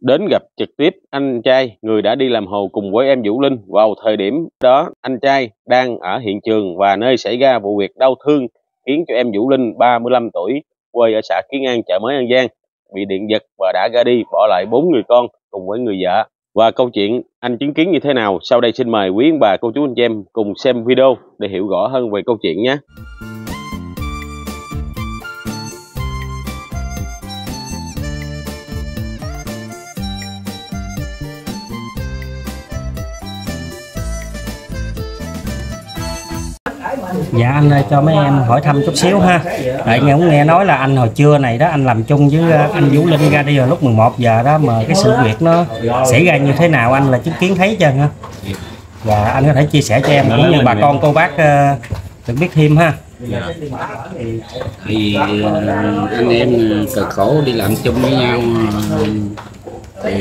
đến gặp trực tiếp anh trai, người đã đi làm hồ cùng với em Vũ Linh vào thời điểm đó. Anh trai đang ở hiện trường và nơi xảy ra vụ việc đau thương khiến cho em Vũ Linh 35 tuổi, quê ở xã Kiến An, chợ mới An Giang, bị điện giật và đã ra đi, bỏ lại bốn người con cùng với người vợ. Và câu chuyện anh chứng kiến như thế nào? Sau đây xin mời quý ông bà, cô chú, anh chị em cùng xem video để hiểu rõ hơn về câu chuyện nhé. Dạ anh ơi, cho mấy em hỏi thăm chút xíu ha. Tại nghe cũng nghe nói là anh hồi trưa này đó anh làm chung với ờ, anh Vũ Linh ra đi vào lúc 11 giờ đó mà cái sự việc nó xảy ra như thế nào anh là chứng kiến thấy chưa ha. và dạ, anh có thể chia sẻ cho em cũng như bà con cô bác ờ, được biết thêm ha. Dạ. thì ờ, anh em cực khổ đi làm chung với nhau thì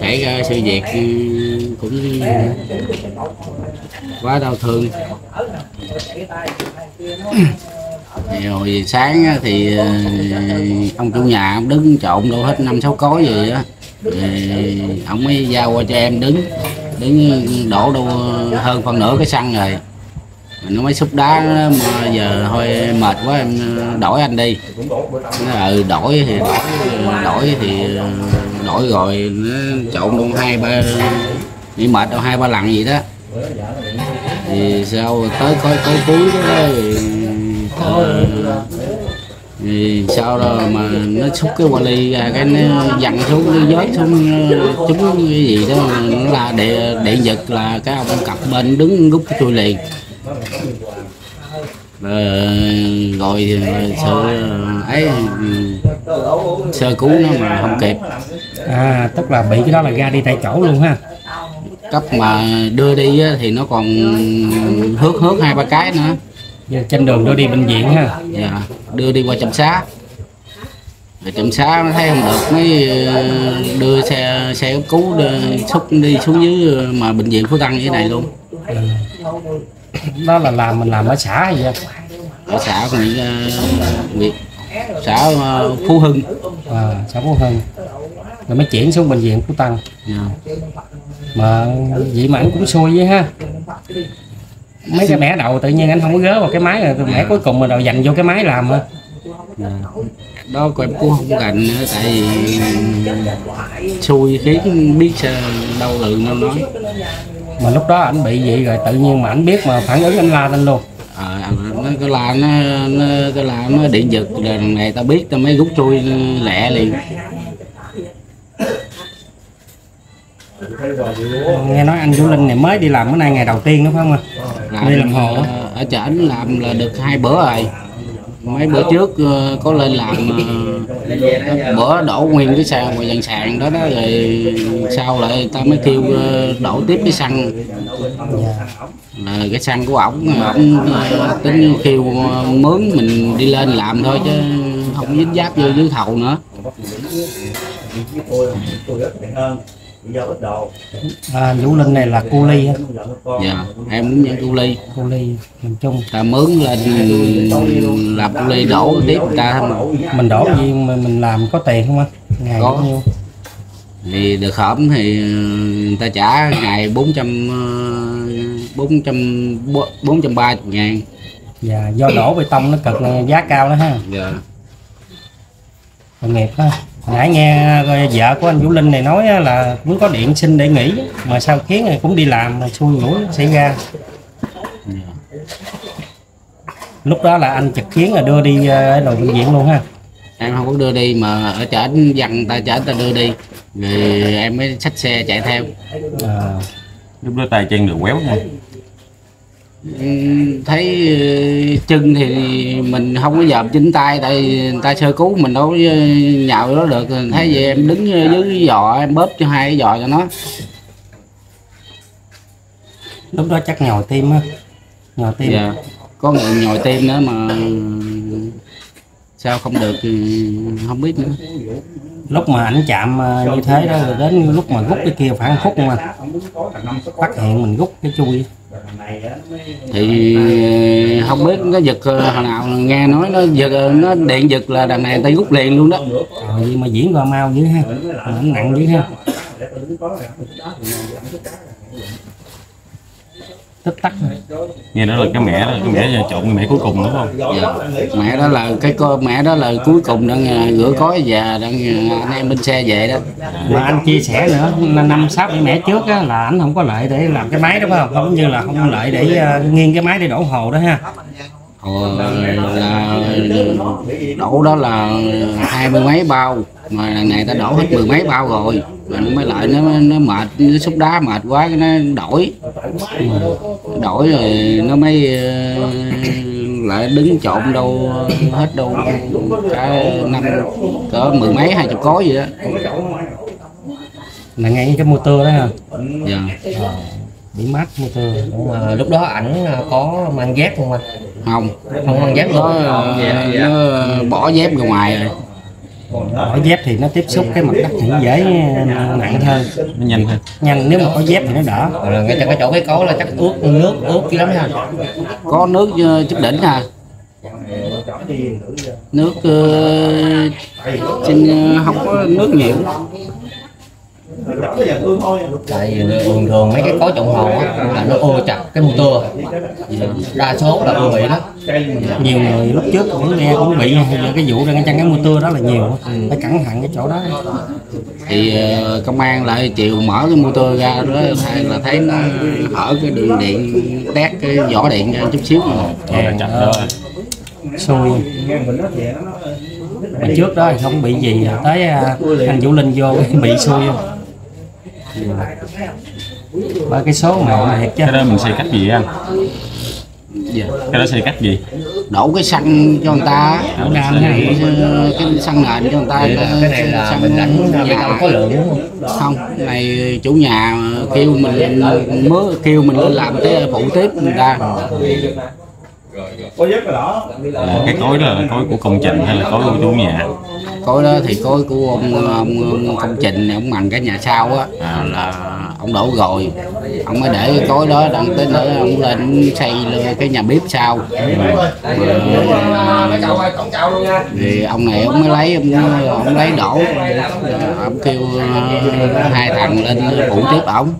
xảy ra sự việc ừ, cũng quá đau thương. Thì hồi sáng thì ờ, ông chủ nhà ông đứng trộn đâu hết năm sáu cối gì á. Thì ông mới giao qua cho em đứng đứng đổ đâu hơn phân nửa cái xăng rồi. Nó mới xúc đá mà giờ thôi mệt quá em ờ, đổi anh đi. Nó ừ đổi thì đổi đổi thì đổi rồi, nó trộn luôn hai ba bị mệt đâu hai ba lần gì đó. Thì sau tới coi coi cuối đó thì, thì sau đó mà nó xúc cái vali ra cái nó dằn xuống cái vớt xuống chúng trúng cái gì đó nó là điện điện giật là cái ông cặp bên đứng rút cái chui liền. Rồi, rồi thì sợ ấy sơ cứu nó mà không kịp. À tức là bị cái đó là ra đi tại chỗ luôn ha cấp mà đưa đi thì nó còn hước hước hai ba cái nữa trên đường đưa đi bệnh viện ha. dạ, đưa đi qua trạm xá rồi trạm xá nó thấy không được mới ờ, đưa xe xe cấp cứu đưa, xúc đi xuống dưới ờ, mà bệnh viện phú tân dưới này luôn Đó là làm mình làm ở xã hay gì anh? ở xã huyện ờ, huyện xã phú hưng À, xã Phú Hưng. Rồi mới chuyển xuống bệnh viện Phú Tân. dạ. mà vậy mà anh cũng xui với ha mấy cái mẻ đầu tự nhiên anh không có gớ vào cái máy rồi mẻ cuối cùng mà đầu dành vô cái máy làm ha Dạ. đó của em cũng không rành nữa tại vì xui khiến biết sao đâu lượng đâu nói mà lúc đó anh bị vậy rồi tự nhiên mà anh biết mà phản ứng anh la lên luôn à, nó cái là nó, nó cái là nó điện giật rồi này tao biết tao mới rút chui lẹ liền nghe nói anh Vũ Linh này mới đi làm bữa nay ngày đầu tiên đúng không ạ? Đi làm hồ ở trển làm là được hai bữa rồi. Mấy bữa trước ờ, có lên làm ờ, bữa đổ nguyên cái sàn ngoài dàn sàn đó đó rồi sau lại ta mới kêu ờ, đổ tiếp cái xăng. Là cái xăng của ổng ổng tính kêu mướn mình đi lên làm thôi chứ không dính giáp vô dưới thầu nữa à, Vũ Linh này là cu ly á, dạ em cũng nhận cu ly. Cu ly làm chung ta mướn lên làm cu ly đổ tiếp ta mình đổ gì mà mình làm có tiền không anh? Ngày Có. nhiêu? Thì được hổm thì người ta trả ngày 400 ờ, 400 430 ngàn. Và do đổ bê tông nó cực giá cao đó ha. Dạ. Tội nghiệp ha nãy nghe vợ của anh Vũ Linh này nói á là cũng có điện xin để nghỉ mà sao khiến này cũng đi làm mà xui rủi xảy ra? Lúc đó là anh trực kiến là đưa đi ờ, ở đầu bệnh viện luôn ha. Em không có đưa đi mà ở trển dặn ta chở ta đưa đi. Rồi em mới xách xe chạy theo. À, lúc đó tay chân được quéo Ừm, thấy ờ, chân thì mình không có dòm chính tay tại người ta sơ cứu mình đâu có ờ, nhào đó được. Thấy vậy em đứng dưới giò em bóp cho hai cái giò cho nó. Lúc đó chắc nhồi tim á nhồi tim. Dạ có người nhồi tim nữa mà sao không được thì không biết nữa. Lúc mà ảnh chạm ờ, như thế đó rồi đến lúc mà rút cái kia phải một phút mà phát hiện mình rút cái chui thì, không biết, nó giật ờ, hồi nào nghe nói nó giật ờ, nó điện giật là đằng này tay rút liền luôn đó. Rồi vậy mà diễn qua mau dữ ha. Mà nó nặng dữ ha tích tắc. Nghe nói là cái mẻ đó cái mẻ trộn cái mẻ cuối cùng đúng không? Dạ. mẹ đó là cái cô mẹ đó là cuối cùng đang rửa cối và đang ờ, anh em bên xe về đó. Mà anh chia sẻ nữa là năm sáu bảy mẻ trước á, là anh không có lợi để làm cái máy đó phải không? Không như là không lợi để ờ, nghiêng cái máy để đổ hồ đó ha. Ờ, là đổ đó là hai mươi mấy bao mà này ta đổ hết mười mấy bao rồi mới lại nó nó mệt nó xúc đá mệt quá cái nó đổi. Đổi rồi nó mới ờ, lại đứng trộn đâu hết đâu cả năm cỡ mười mấy hai chục cối gì đó. Là ngay cái motor đó ha dạ. Bị mát motor. Mà lúc đó ảnh có mang dép không anh? Không. Không mang dép nó, luôn nó bỏ dép ra ngoài rồi bỏ dép thì nó tiếp xúc cái mặt đất thì dễ nặng hơn. Nó nhanh hơn. Nhanh nếu mà có dép thì nó đỡ. Rồi ngay trong cái chỗ cái cối là chắc ướt nước ướt dữ lắm ha. Có nước ờ, chút đỉnh à nước ờ, trên ờ, không có nước nhiều tại vì thường thường mấy cái cối trọng hồ á là nó ưa chặt cái motor. Đa số là bị đó nhiều người lúc trước cũng nghe cũng bị giờ cái vụ đang chăn cái motor đó là nhiều phải cẩn thận cái chỗ đó. Thì ờ, công an lại chịu mở cái motor ra đó hay là thấy nó hở cái đường điện tét cái vỏ điện ra chút xíu mà. Rồi là chặt đó xui. Mà trước đó thì không bị gì tới à, anh Vũ Linh vô bị xui ba cái số mà thiệt chứ cái đó mình xây cách gì anh? Dạ. cái đó xây cách gì? Đổ cái xăng cho người ta. Đổ ha. Ờ, cái xăng nền cho người ta cái này là xăng mình đánh nhà. có lượng đúng không? Này chủ nhà kêu mình mới kêu mình lên làm cái phụ tiếp người ta. Là cái cối đó là cối của công trình hay là cối của chủ nhà cối đó thì cối của ông, ông, ông công trình này ông bằng cái nhà sau á à, là ông đổ rồi. Ông mới để cái cối đó đặng tới nữa ông lên xây lên cái nhà bếp sau. Thì ông này ông mới lấy ông, ông lấy đổ. Ông kêu ờ, hai thằng lên phụ tiếp ổng.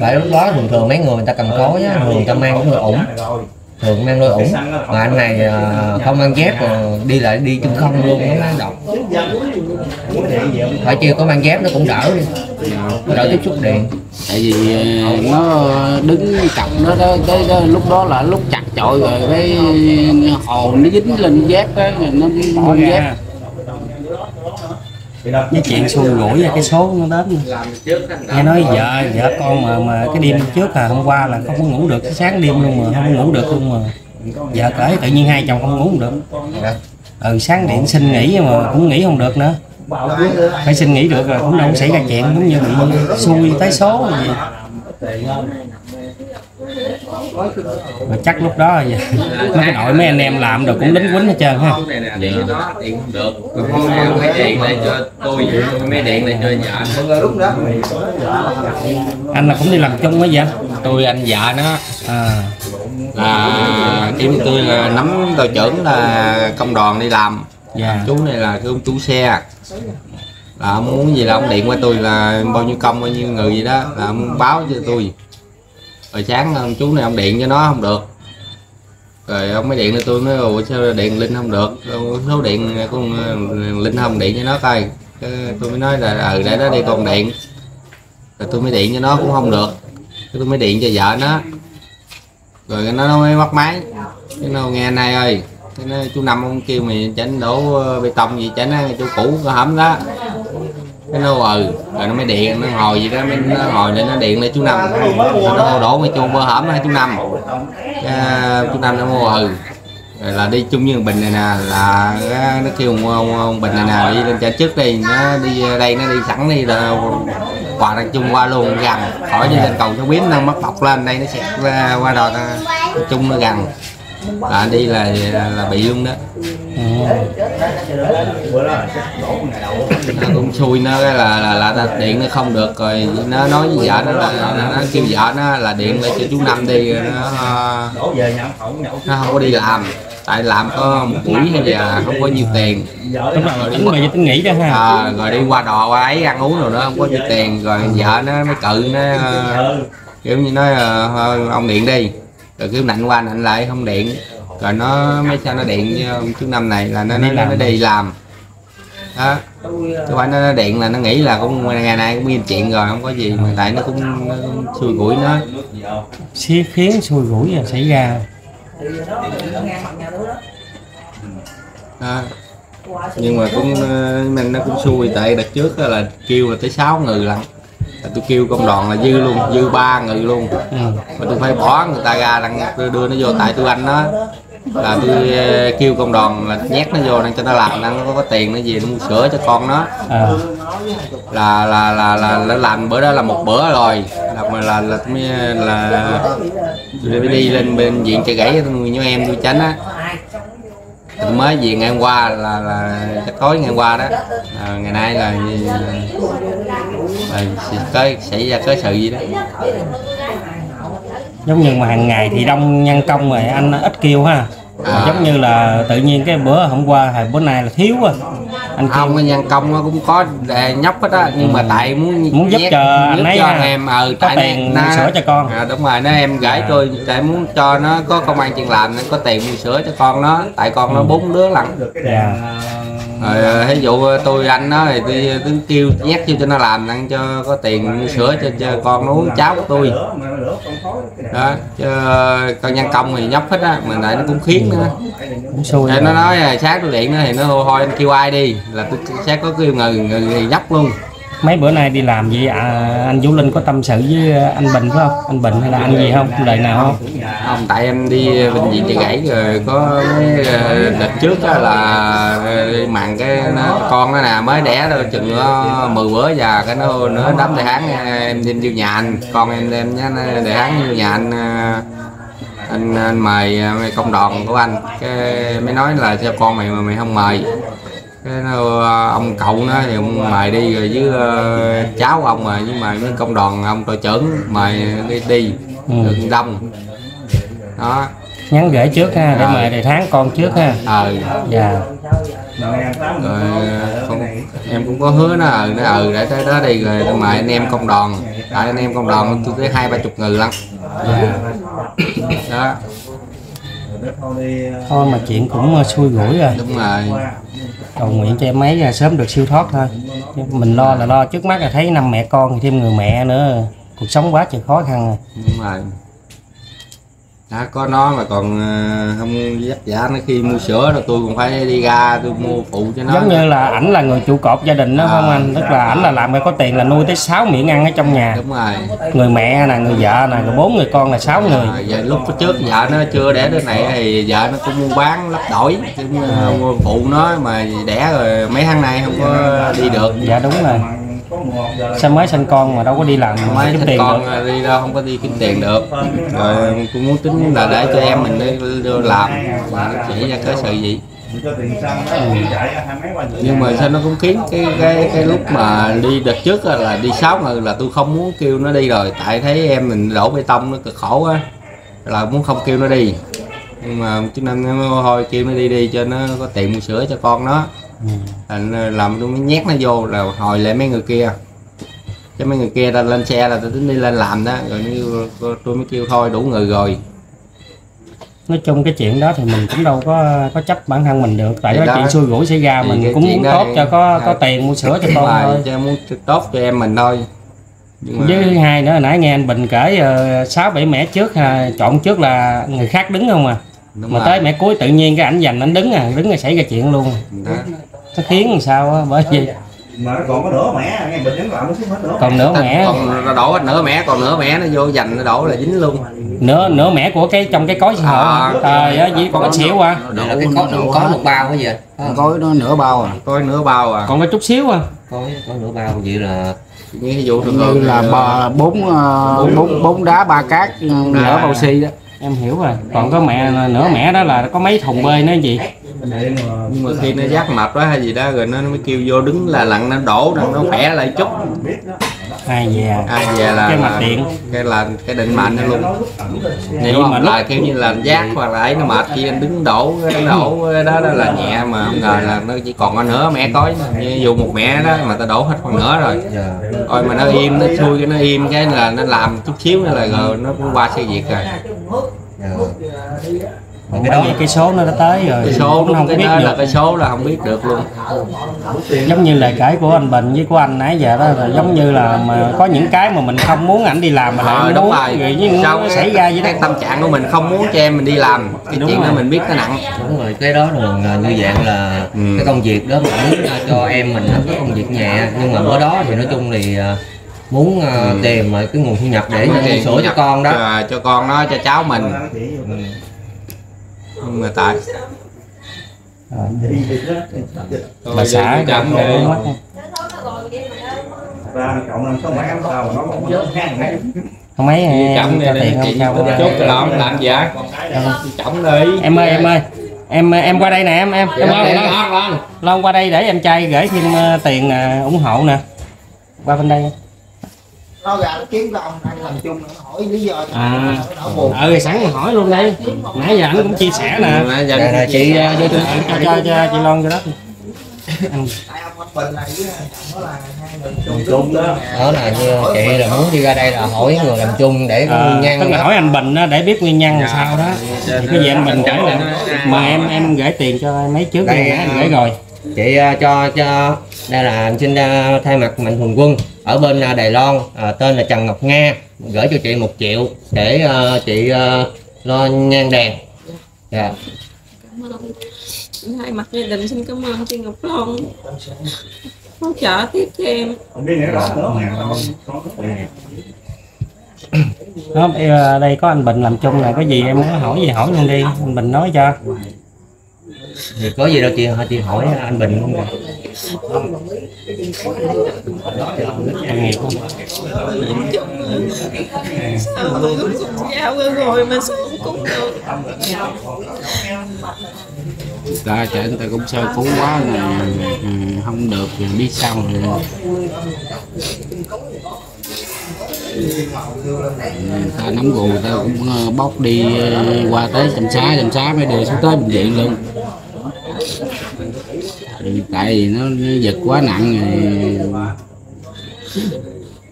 Tại lúc đó thường thường mấy người người ta cầm cối á người ta mang cái đôi ủng thường mang đôi ủng mà anh này à, không mang dép mà đi lại đi chân không luôn nó mang độc phải chưa có mang dép nó cũng đỡ đi. Nó đỡ tiếp xúc điện. Tại vì ờ, nó đứng cặp nó đó, tới đó, lúc đó là lúc chặt chội rồi cái hồ nó dính lên dép á rồi nó bung dép ra với chuyện xui rủi là cái số nó đến. Nghe nói vợ vợ con mà mà cái đêm trước à hôm qua là không có ngủ được cái sáng đêm luôn mà không ngủ được luôn mà. Vợ kể tự nhiên hai chồng không ngủ được. Ừ sáng điện xin nghỉ mà cũng nghỉ không được nữa. Phải xin nghỉ được rồi cũng đâu xảy ra chuyện giống như bị xui tới số gì mà chắc lúc đó mấy cái đội mấy anh em làm rồi cũng lính quýnh hết trơn ha. Anh là cũng đi làm chung với vậy? Anh tôi anh dạ nó. À. Là em tôi là nắm đội trưởng là công đoàn đi làm. Dạ. Chú này là cái ông chủ xe. Là ông muốn gì là ông điện qua tôi là bao nhiêu công bao nhiêu người gì đó là ông báo cho tôi rồi sáng ông chú này ông điện cho nó không được. Rồi ông mới điện cho tôi, nói, ủa, sao điện linh không được? Số điện con ờ, linh không, điện cho nó coi. Tôi mới nói là ừ để nó đi con điện. Rồi tôi mới điện cho nó cũng không được. Tôi mới điện cho vợ nó. Rồi nó nó mới mất máy. Cái nó nghe anh hai ơi. Cái nó, chú năm ông kêu mày chánh đổ ờ, bê tông gì chánh chú cũ có hẩm đó cái nó ừ rồi nó mới điện nó ngồi gì đó mới nó ngồi lên nó điện lại chú năm. Nó hô đổ mấy chu bơ hẩm á chú năm. Cái, chú năm nó hô ừ rồi là đi chung với thằng bình này nè là nó kêu ông, bình này nè đi lên trả trước đi nó đi đây nó đi sẵn đi là quà đằng chung qua luôn gần khỏi đi lên cầu cho biến nó mất bọc lên đây nó xẹt ra qua đò nó chung nó gần là đi là, là, là bị luôn đó. nó cũng xui nó là là, là, là điện nó không được rồi. Nó nói với vợ nó là nó, nó kêu vợ nó là điện lại cho chú năm đi. Nó nó không có đi làm. Tại làm có một buổi hay là không có nhiều tiền. Đúng rồi tính mà tính nghỉ đó ha. À, rồi đi qua đò qua ấy ăn uống rồi nó không có nhiều tiền. Rồi vợ nó mới cự nó ờ, kiểu như nói ờ, thôi ông điện đi. Rồi cứ nạnh qua nạnh lại không điện rồi nó mấy sao nó điện chú năm này là nó nó, nó, nó đi. làm. Đó. Chứ phải nó, nó điện là nó nghĩ là cũng ngày nay cũng yên chuyện rồi không có gì mà tại nó cũng, nó cũng xui rủi nó. Xí khiến xui rủi là xảy ra. Đó. nhưng mà cũng ờ, mình nó cũng xui tại đợt trước là kêu là tới 6 người lận. Là tôi kêu công đoàn là dư luôn dư ba người luôn. Ừ. mà tôi phải bỏ người ta ra đặng tôi đưa nó vô tại tôi anh nó là tôi ờ, kêu công đoàn là nhét nó vô đang cho nó làm đang có, có tiền nó về nó mua sữa cho con nó. À, là là là là nó làm bữa đó là một bữa rồi. Là mà là là mới là tôi mới đi lên bệnh viện chạy gãy tôi nhóm em tôi tránh á. Tôi mới về ngày hôm qua là là cái tối ngày hôm qua đó. À, ngày nay là, là, có xảy ra cái sự gì đó giống như mà hàng ngày thì đông nhân công rồi anh ít kêu ha À. giống như là tự nhiên cái bữa hôm qua hay bữa nay là thiếu à anh kêu không cái nhân công nó cũng có nhóc hết á nhưng mà tại muốn Muốn giúp nhét- cho anh ấy cho ha, em ừ có tại tiền nó- sữa cho con. à, đúng rồi nó em gửi À. tôi tại muốn cho nó có công an chuyện làm nên có tiền mua sữa cho con nó tại con nó Ừ. bốn đứa lận dạ rồi ví dụ tôi anh nó thì tôi, tôi kêu nhét vô cho nó làm ăn cho có tiền sữa cho, cho con nó uống cháo của tôi. Đó chứ con nhân công thì nhóc hết á mà lại nó cũng khiến nữa. Thì nó nói sáng tôi điện nó thì nó hô thôi anh kêu ai đi là tôi sẽ có kêu người người, người nhóc luôn mấy bữa nay đi làm gì? À, anh Vũ Linh có tâm sự với ờ, anh Bình phải không? Anh Bình hay là anh gì không? Lời nào không? Không tại em đi bệnh viện chị gãy rồi có mấy ờ, đợt trước đó là ờ, mạng cái nó, con nó nè mới đẻ rồi chừng nó 10 bữa già cái nó nó đấm đại hán em đem vô nhà anh. Con em đem nhá đại hán vô nhà anh anh, anh mời ờ, công đoàn của anh. Cái mới nói là cho con mày mà mày không mời cái nó, ờ, ông cậu nó thì ông mời đi rồi với ờ, cháu ông mà với mời với công đoàn ông đội trưởng mời đi đi. Ừ. được đông. Đó. Nhắn gửi trước ha để Rồi. mời đầy tháng con trước ha. Ờ. Dạ. Rồi con, em cũng có hứa nó ờ nó ờ để tới đó đi rồi tôi mời anh em công đoàn. Tại anh em công đoàn tôi tới hai ba chục người lắm. Đó thôi mà chuyện cũng ờ, xui rủi rồi. Đúng rồi. Cầu nguyện cho em ấy là sớm được siêu thoát thôi. Mình lo là lo trước mắt là thấy năm mẹ con thì thêm người mẹ nữa. Cuộc sống quá trời khó khăn rồi. Đúng rồi đã có nó mà còn ờ, không dắt giả nó khi mua sữa rồi tôi cũng phải đi ra tôi mua phụ cho nó. Giống như là ảnh là người trụ cột gia đình đó À. không anh? Tức là ảnh là làm có tiền là nuôi tới 6 miệng ăn ở trong nhà. Đúng rồi. Người mẹ nè người vợ nè rồi bốn người con là sáu người. À, lúc trước vợ nó chưa đẻ đứa này thì vợ nó cũng mua bán lắp đổi cũng uh, phụ nó mà đẻ rồi mấy tháng nay không có đi được. Dạ đúng rồi sao mới sinh con mà đâu có đi làm mấy kiếm tiền con được? đi đâu không có đi kiếm tiền được. Rồi cũng muốn tính là để cho em mình đi, đi làm. Mà nó chỉ ra cái sự gì? Nhưng mà sao nó cũng khiến cái cái cái lúc mà đi đợt trước á là đi sáu người là tôi không muốn kêu nó đi rồi. Tại thấy em mình đổ bê tông nó cực khổ á là muốn không kêu nó đi. Nhưng mà chú năm nó thôi kêu nó đi đi cho nó có tiền mua sữa cho con nó Ừ. thành làm tôi mới nhét nó vô là hồi lại mấy người kia cho mấy người kia ta lên xe là tôi tính đi lên làm đó rồi như tôi mới kêu thôi đủ người rồi nói chung cái chuyện đó thì mình cũng đâu có có chấp bản thân mình được tại đó đó. chuyện xui rủi xảy ra mình cái cũng muốn tốt cho có có tiền mua sữa cho con thôi cho muốn tốt cho em mình thôi nhưng mà với thứ hai nữa nãy nghe anh Bình kể ờ, sáu bảy mẻ trước ha, chọn trước là người khác đứng không à đúng mà rồi. tới mẻ cuối tự nhiên cái ảnh giành ảnh đứng à đứng là xảy ra chuyện luôn đó. Nó khiến làm sao á bởi vì mà nó còn có nửa mẻ nghe bình nhấn vào nó xuống hết nữa còn nửa mẻ còn nó đổ hết nửa mẻ còn nửa mẻ nó vô dành nó đổ là dính luôn. Nửa nửa mẻ của cái trong cái cối xì hộp À, trời ơi chỉ có xíu à. Đây là cái có, có một bao cái gì gói nó nửa bao à. Coi nửa bao à. Còn có chút xíu à. Có có nửa bao vậy là như ví dụ như là ba bốn bốn bốn đá ba cát nở bao xi đó em hiểu rồi. Còn có mẹ nửa mẹ đó là có mấy thùng bơi nữa gì nhưng mà khi nó giác mập quá hay gì đó, rồi nó mới kêu vô đứng là lặn, nó đổ nó khỏe lại chút ai về ai về là cái mặt điện. cái là cái định mệnh nó luôn. Nếu mà là kiểu như là giác hoặc là ấy nó mệt khi anh đứng đổ cái đổ cái đó, đó là nhẹ mà không ngờ là nó chỉ còn có nửa mẻ cối như dù một mẻ đó mà ta đổ hết phần nửa rồi. Dạ. coi mà nó im nó xui cái nó im cái là nó làm chút xíu nữa là rồi nó cũng qua xe việc rồi. Dạ. Còn cái đó cái số nó đã tới rồi. Cái số cũng đúng không cái biết đó là được. cái số là không biết được luôn. Giống như lời kể của anh Bình với của anh nãy giờ đó là giống như là mà có những cái mà mình không muốn ảnh đi làm mà lại Ờ, muốn đúng rồi. rồi nhưng sau nó cái, xảy ra đó. cái tâm trạng của mình không muốn cho em mình đi làm cái Đúng chuyện đó rồi. mình biết nó nặng. Đúng rồi cái đó là như dạng là Ừ. cái công việc đó mà muốn cho em mình nó có công việc nhẹ nhưng mà bữa đó thì nói chung thì à, muốn à, Ừ. tìm cái nguồn thu nhập để mua sữa cho con đó. cho, cho con nó cho cháu mình. Ừ. nhưng mà tại bà xã chậm rồi không không mấy chậm này tiền chị không? Sao chốt cái lon làm gì á chậm đi. Em ơi em ơi. Em em qua đây nè em em. Em lon lon lon lon lon qua đây để em trai gửi thêm ờ, tiền ờ, ủng hộ nè. Qua bên đây nó ra nó kiếm cái ông này làm chung nó hỏi lý do à. nó buồn. Ừ sẵn hỏi luôn đây. Nãy giờ anh cũng chia sẻ nè. Nè, nè, chị à, vô cho cho cho, cho chị Loan cho đó. Nó là người chung đó. đó là như chị là muốn đi ra đây là hỏi người làm chung để Ờ, nguyên nhân tức là hỏi anh Bình đó để biết nguyên nhân là sao đó. Thì cái gì anh Bình gửi nè mà em em gửi tiền cho mấy trước Đây, nãy à, em gửi rồi. chị à, cho cho đây là anh xin à, thay mặt mạnh thường quân ở bên à, Đài Loan à, tên là Trần Ngọc Nga gửi cho chị một triệu để à, chị à, lo nhang đèn dạ. Thay mặt gia đình xin cảm ơn chị Ngọc Long. Hỗ trợ tiếp cho em. Không biết nữa đó có giờ đây có anh Bình làm chung là cái gì em muốn hỏi gì hỏi luôn đi. Anh Bình nói cho thì có gì đâu chị chị hỏi anh Bình không? Được. tội nghiệp không? Sao cũng giao rồi mà sao không cúng được ta trẻ người ta cũng sơ cứu quá này ừ, không được thì biết sao rồi ta nắm gù ta cũng ờ, bóc đi ờ, qua tới trạm xá trạm xá mới đưa xuống tới bệnh viện luôn. Tại vì nó, nó giật quá nặng rồi.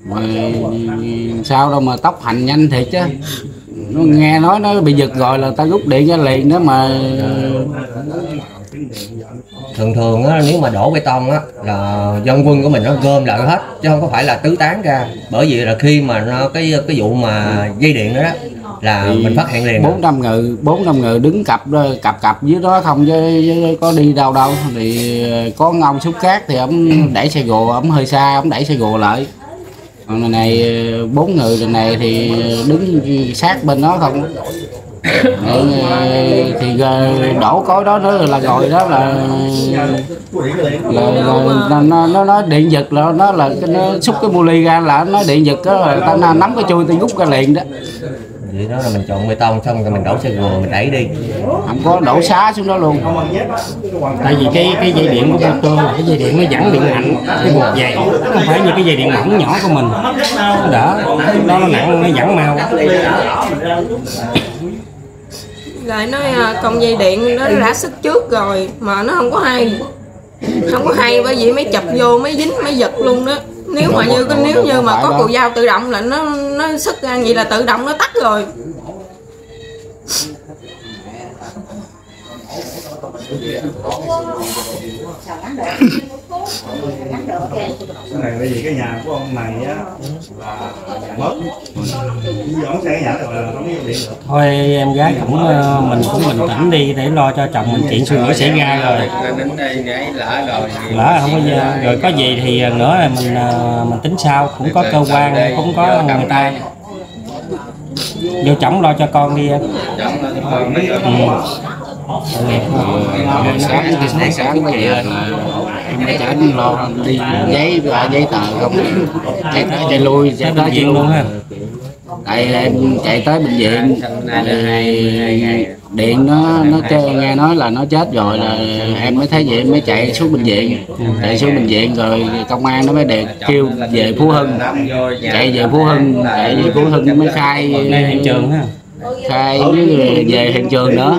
Mà sao đâu mà tốc hành nhanh thiệt chứ. Nó nghe nói nó bị giật rồi là tao rút điện ra liền đó mà. Thường thường á, nếu mà đổ bê tông á là dân quân của mình nó gom lại hết chứ không có phải là tứ tán ra. Bởi vì là khi mà nó cái cái vụ mà dây điện đó, đó là Thì mình phát hiện liền bốn trăm người bốn trăm người đứng cặp cặp cặp dưới đó không chứ, chứ có đi đâu đâu. Thì có ông xúc cát thì ông đẩy xe gồ ông hơi xa ông đẩy xe gồ lại. Còn lần này bốn người lần này thì đứng sát bên đó không. Thì đổ cối đó nữa là rồi đó là là, là, nó, nó nó điện giật là nó là cái nó xúc cái bu ly ra là nó điện giật đó là ta nắm cái chui ta rút ra liền đó vậy đó là mình trộn bê tông xong rồi mình đổ xe gồ mình đẩy đi. Không có đổ xá xuống đó luôn. Tại vì cái cái dây điện của motor là cái dây điện nó dẫn điện mạnh cái buộc dày không phải như cái dây điện mỏng nhỏ của mình. Nó đỡ đó nó nặng nó dẫn mau. Lại nói à, con dây điện nó đã xích trước rồi mà nó không có hay. Không có hay bởi vì mới chập vô mới dính mới giật luôn đó nếu mà như cái nếu như mà có cù dao tự động là nó nó sức ra vậy là tự động nó tắt rồi cái này bởi vì cái nhà của ông này á là mất dọn xe cái nhà rồi là không được thôi em gái cũng ờ, mình cũng bình tĩnh đi để lo cho chồng mình chuyện suy nghĩ xảy ra rồi. Lỡ không có giờ rồi có gì thì nữa là mình ờ, mình tính sau. Cũng có cơ quan cũng có người ta. Vô chồng lo cho con đi em. Ừ. Tội nghiệp sáng sáng sáng bây giờ là em mới trả lo đi giấy và giấy tờ không chạy tới chạy lui chạy tới chạy luôn ha tại em chạy tới bệnh viện thì điện nó nó kêu nghe nói là nó chết rồi là em mới thấy vậy em mới chạy xuống bệnh viện chạy xuống bệnh viện rồi công an nó mới đề kêu về phú hưng, chạy về phú hưng chạy về phú hưng mới khai hiện trường ha khai với về hiện trường nữa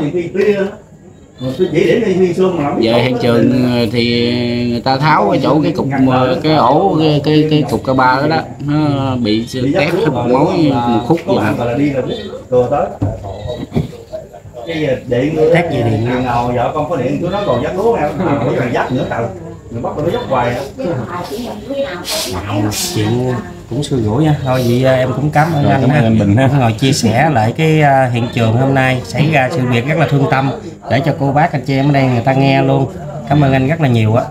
mà về hiện trường thì người ta tháo cái chỗ cái cục cái ổ cái cái, cái cục ca ba đó, đó. Nó bị tét một mối một khúc tới. Cái gì điện gì điện? nào? vợ con có điện chú nó còn dắt lúa em mỗi lần dắt nữa tao. Mình bắt nó dắt hoài. Chuyện cũng xui rủi nha. Thôi vậy à, em cũng cảm ơn Rồi, anh cảm ơn ha anh Bình ha. ngồi chia sẻ lại cái à, hiện trường hôm nay. Xảy ra sự việc rất là thương tâm để cho cô bác anh chị em ở đây người ta nghe luôn. Cảm ơn anh rất là nhiều á